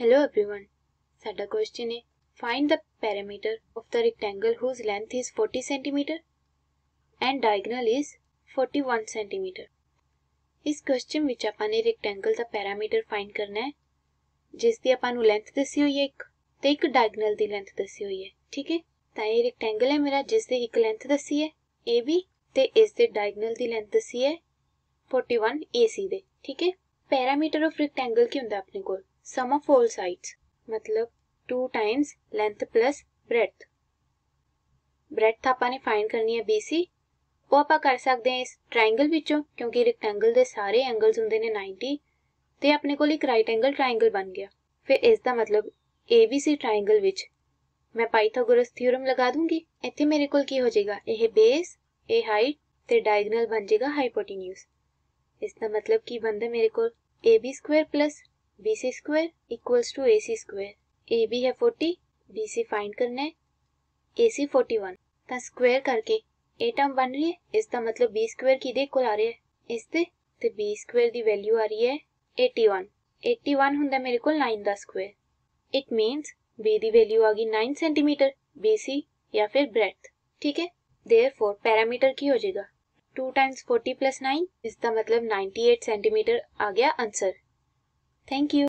Hello everyone. ਸਾਡਾ question ਹੈ find the perimeter of the rectangle whose length is 40 cm and diagonal is 41 cm. ਇਸ question ਵਿੱਚ ਆਪਾਂ ਨੇ ਰੈਕਟੈਂਗਲ ਦਾ parameter find ਕਰਨਾ ਹੈ ਜਿਸ ਦੀ ਆਪਾਂ ਨੂੰ ਲੈਂਥ ਦੱਸੀ ਹੋਈ ਹੈ ਇੱਕ ਤੇ ਇੱਕ ਡਾਇਗਨਲ ਦੀ ਲੈਂਥ ਦੱਸੀ ਹੋਈ ਹੈ ਠੀਕ ਹੈ ਤਾਂ ਇਹ ਰੈਕਟੈਂਗਲ ਹੈ ਮੇਰਾ ਜਿਸ ਦੀ ਇੱਕ ਲੈਂਥ ਦੱਸੀ ਹੈ AB ਤੇ ਇਸ ਦੇ ਡਾਇਗਨਲ ਦੀ ਲੈਂਥ ਦੱਸੀ ਹੈ 41 AC ਦੇ ਠੀਕ ਹੈ ਪੈਰਾਮੀਟਰ ਆਫ ਰੈਕਟੈਂਗਲ ਕੀ ਹੁੰਦਾ ਆਪਣੇ ਕੋਲ sum of all sides ਮਤਲਬ 2 times length plus breadth breadth ਆਪਾਂ ਨੇ ਫਾਈਂਡ ਕਰਨੀ ਹੈ BC ਉਹ ਆਪਾਂ ਕਰ ਸਕਦੇ ਹਾਂ ਇਸ ਟ੍ਰਾਇੰਗਲ ਵਿੱਚੋਂ ਕਿਉਂਕਿ ਰੈਕਟੈਂਗਲ ਦੇ ਸਾਰੇ ਐਂਗਲਸ ਹੁੰਦੇ ਨੇ 90 ਤੇ ਆਪਣੇ ਕੋਲ ਇੱਕ ਰਾਈਟ ਐਂਗਲ ਟ੍ਰਾਇੰਗਲ ਬਣ ਗਿਆ ਫਿਰ ਇਸ ਦਾ ਮਤਲਬ ABC ਟ੍ਰਾਇੰਗਲ ਵਿੱਚ ਮੈਂ ਪਾਈਥਾਗੋਰਸ ਥਿਊਰਮ ਲਗਾ ਦੂੰਗੀ ਇੱਥੇ ਮੇਰੇ ਕੋਲ ਕੀ ਹੋ ਜਾਏਗਾ ਇਹ ਬੇਸ ਇਹ ਹਾਈਟ ਤੇ ਡਾਇਗਨਲ ਬਣ ਜਾਏਗਾ ਹਾਈਪੋਟੇਨਿਊਸ ਇਸ ਦਾ ਮਤਲਬ ਕੀ ਬਣਦਾ ਮੇਰੇ ਕੋਲ AB square BC square equals to AC square AB ਹੈ 40 BC ਫਾਈਂਡ ਕਰਨਾ ਹੈ AC 41 ਤਾਂ ਸਕੁਅਰ ਕਰਕੇ ਇਹ ਟਰਮ ਬਣ ਰਹੀ ਹੈ ਇਸ ਦਾ ਮਤਲਬ B ਸਕੁਅਰ ਕਿਹਦੇ ਇਕੁਅਲ ਆ ਰਿਹਾ ਹੈ ਇਸ ਦੇ ਤੇ B ਸਕੁਅਰ ਦੀ ਵੈਲਿਊ ਆ ਰਹੀ ਹੈ 81 81 ਹੁੰਦਾ ਮੇਰੇ ਕੋਲ 9 ਦਾ ਸਕੁਅਰ ਇਟ ਮੀਨਸ B ਦੀ ਵੈਲਿਊ ਆ ਗਈ 9 ਸੈਂਟੀਮੀਟਰ BC ਜਾਂ ਫਿਰ ਬ੍ਰੈਡਥ ਠੀਕ ਹੈ देयरफॉर पैरामीटर ਕੀ ਹੋ ਜਾਏਗਾ two times forty plus nine इसका मतलब नाइन्टी एट सेंटीमीटर आ गया आंसर थैंक यू